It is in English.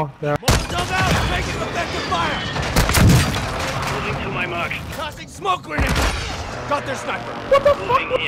more. There. Dug out! Making effective fire! Moving to my mark. Tossing smoke grenade! Got their sniper! What the fuck?